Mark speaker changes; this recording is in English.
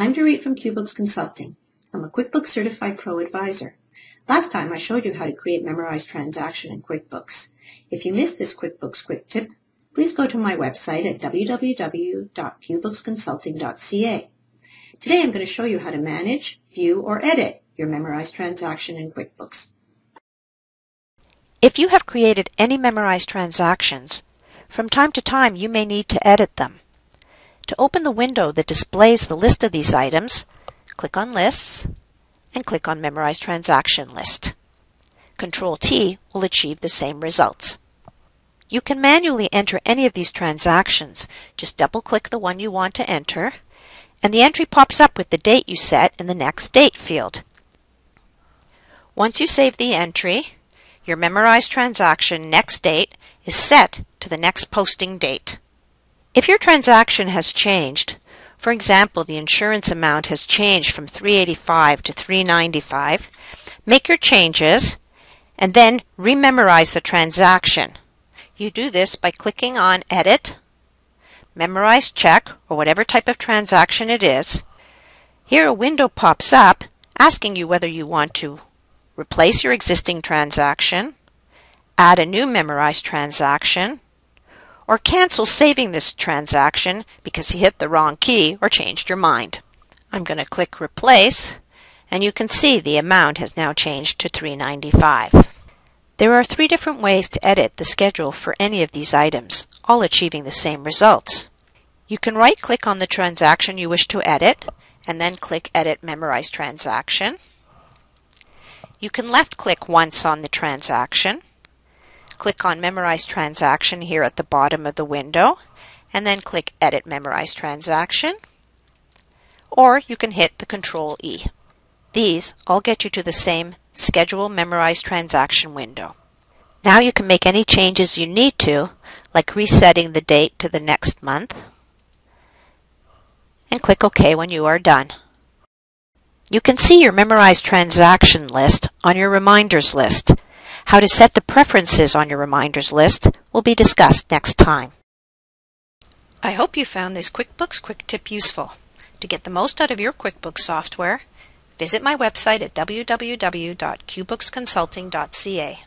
Speaker 1: I'm Dorit from QBooks Consulting. I'm a QuickBooks Certified Pro Advisor. Last time I showed you how to create memorized transaction in QuickBooks. If you missed this QuickBooks quick tip, please go to my website at www.qbooksconsulting.ca. Today I'm going to show you how to manage, view, or edit your memorized transaction in QuickBooks.
Speaker 2: If you have created any memorized transactions, from time to time you may need to edit them. To open the window that displays the list of these items, click on Lists and click on Memorize Transaction List. Control T will achieve the same results. You can manually enter any of these transactions. Just double-click the one you want to enter, and the entry pops up with the date you set in the Next Date field. Once you save the entry, your memorized transaction next date is set to the next posting date. If your transaction has changed, for example, the insurance amount has changed from 385 to 395, make your changes and then rememorize the transaction. You do this by clicking on Edit, Memorize Check, or whatever type of transaction it is. Here a window pops up asking you whether you want to replace your existing transaction, add a new memorized transaction, or cancel saving this transaction because you hit the wrong key or changed your mind. I'm going to click Replace, and you can see the amount has now changed to 395. There are three different ways to edit the schedule for any of these items, all achieving the same results. You can right-click on the transaction you wish to edit, and then click Edit Memorize Transaction. You can left-click once on the transaction, Click on Memorize Transaction here at the bottom of the window, and then click Edit Memorize Transaction. Or you can hit the Control E. These all get you to the same Schedule Memorize Transaction window. Now you can make any changes you need to, like resetting the date to the next month, and click OK when you are done. You can see your memorized transaction list on your reminders list. How to set the preferences on your reminders list will be discussed next time. I hope you found this QuickBooks Quick Tip useful. To get the most out of your QuickBooks software, visit my website at www.qbooksconsulting.ca.